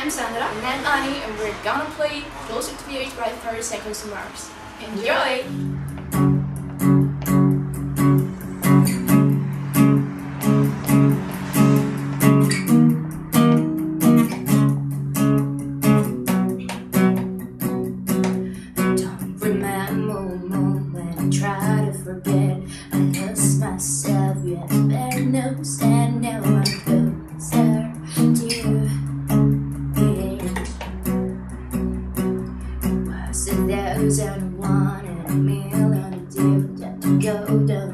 I'm Sandra. And I'm Ani, and we're gonna play Closer to the Edge by 30 Seconds to Mars. Enjoy! there's anyone in a million different to go down.